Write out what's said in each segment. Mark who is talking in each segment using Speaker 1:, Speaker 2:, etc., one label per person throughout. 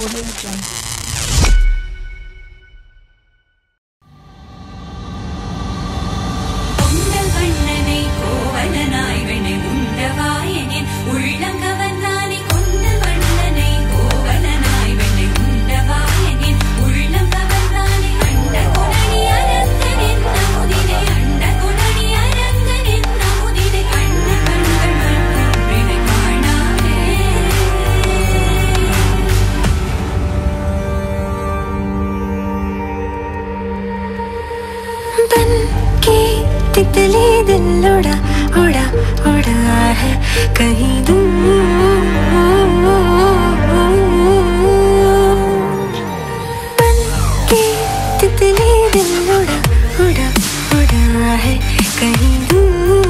Speaker 1: Holding Jungle.
Speaker 2: तितली दिल उड़ा उड़ा उड़ा है। कहीं दूर। तितली दिल उड़ा उड़ा उड़ा है। कहीं दूर।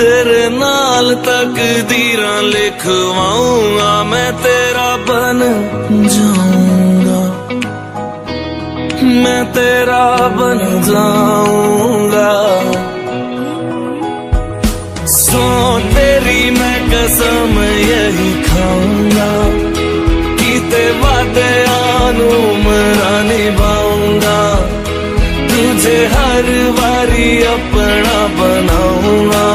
Speaker 3: तेरे नाल तक दीरा लिखवाऊँगा, मैं तेरा बन जाऊँगा। मैं तेरा बन जाऊँगा। सो तेरी मैं कसम, यही खाऊँगा कीते वादे आनू मरा निभाऊँगा। तुझे हर बारी अपना बनाऊँगा।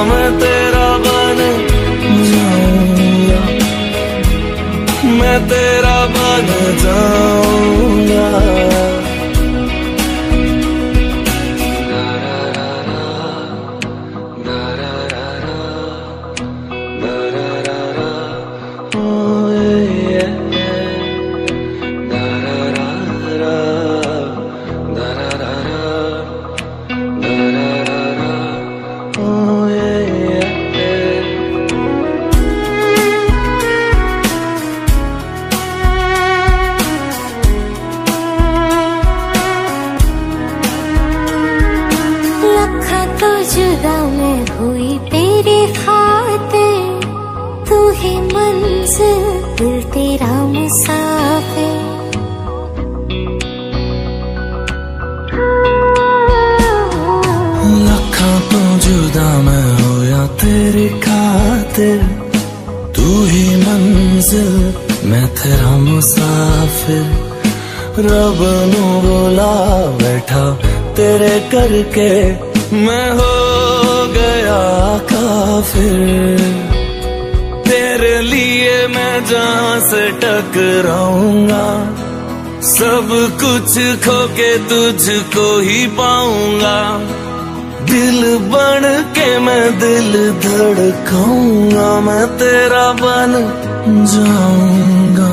Speaker 3: तेरी
Speaker 2: खातिर, तू ही मंजिल, मैं तेरा मुसाफिर।
Speaker 3: रब नो बोला, बैठा तेरे करके, मैं हो गया काफिर। तेरे लिए मैं जहाँ से टकराऊँगा, सब कुछ खो के तुझको ही पाऊँगा। दिल बन के मैं दिल धड़काऊँगा, मैं तेरा बन जाऊँगा।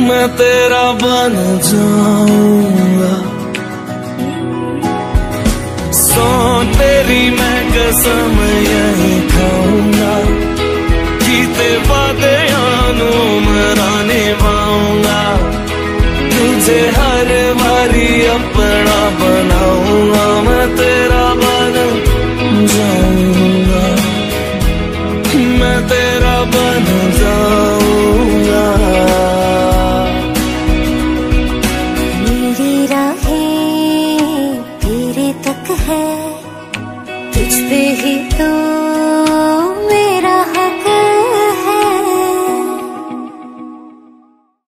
Speaker 3: मैं तेरा बन जाऊँगा। सो तेरी मैं कसम, यही खाऊँगा। जीते वादे आनू मरा तुझे हर बारी अपना जाऊँगा मैं तेरा बन जाऊँगा। मैं तेरा बन जाऊँगा। मेरी राहें तेरे तक है, तुझ पे ही तो